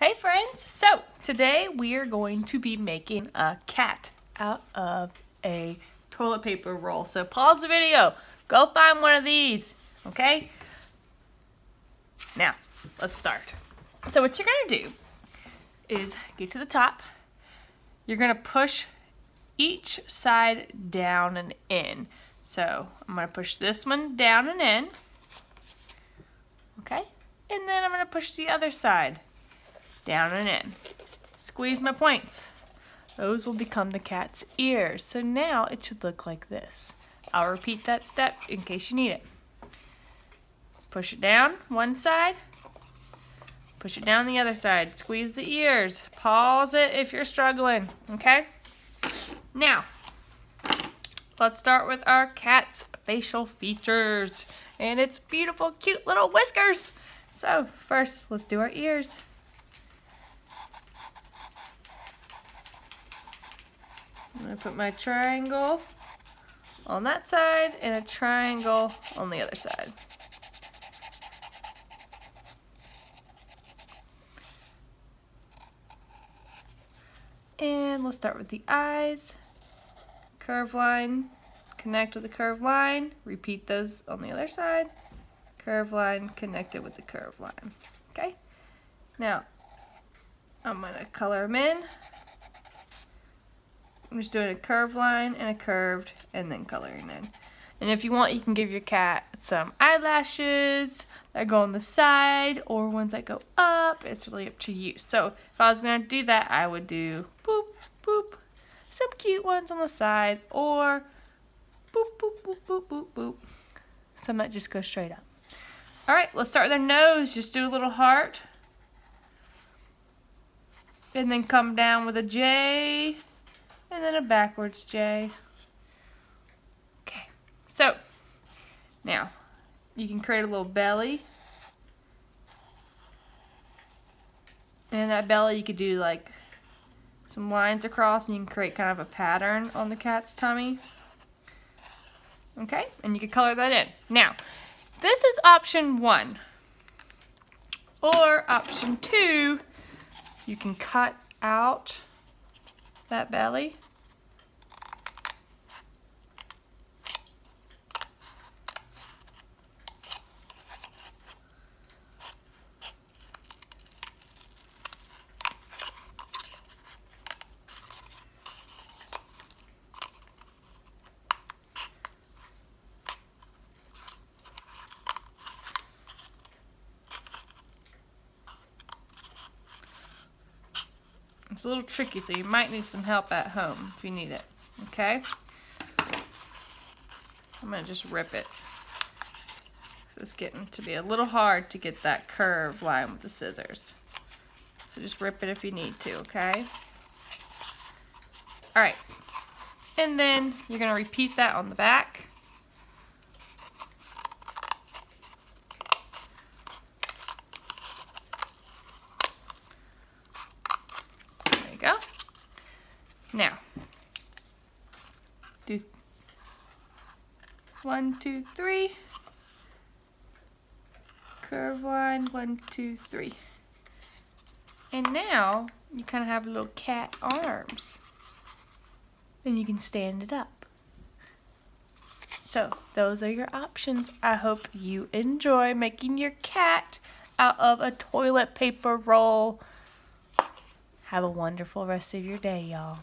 Hey friends! So, today we are going to be making a cat out of a toilet paper roll. So pause the video, go find one of these, okay? Now, let's start. So what you're gonna do is get to the top. You're gonna push each side down and in. So I'm gonna push this one down and in. Okay? And then I'm gonna push the other side down and in. Squeeze my points. Those will become the cat's ears. So now it should look like this. I'll repeat that step in case you need it. Push it down one side. Push it down the other side. Squeeze the ears. Pause it if you're struggling, okay? Now, let's start with our cat's facial features and its beautiful, cute little whiskers. So first, let's do our ears. I'm to put my triangle on that side and a triangle on the other side. And let's start with the eyes. Curve line, connect with the curve line, repeat those on the other side. Curve line connected with the curve line. Okay? Now, I'm going to color them in. I'm just doing a curved line and a curved and then coloring in. And if you want, you can give your cat some eyelashes that go on the side or ones that go up. It's really up to you. So if I was going to do that, I would do boop, boop, some cute ones on the side or boop, boop, boop, boop, boop, boop. Some that just go straight up. All right, let's start with their nose. Just do a little heart. And then come down with a J and then a backwards J. Okay, so now you can create a little belly. And that belly you could do like some lines across and you can create kind of a pattern on the cat's tummy. Okay, and you can color that in. Now, this is option one. Or option two, you can cut out that belly. It's a little tricky, so you might need some help at home if you need it, okay? I'm to just rip it. It's getting to be a little hard to get that curve line with the scissors. So just rip it if you need to, okay? Alright. And then you're to repeat that on the back. Now, do one, two, three. Curve line, one, two, three. And now you kind of have little cat arms. And you can stand it up. So those are your options. I hope you enjoy making your cat out of a toilet paper roll. Have a wonderful rest of your day, y'all.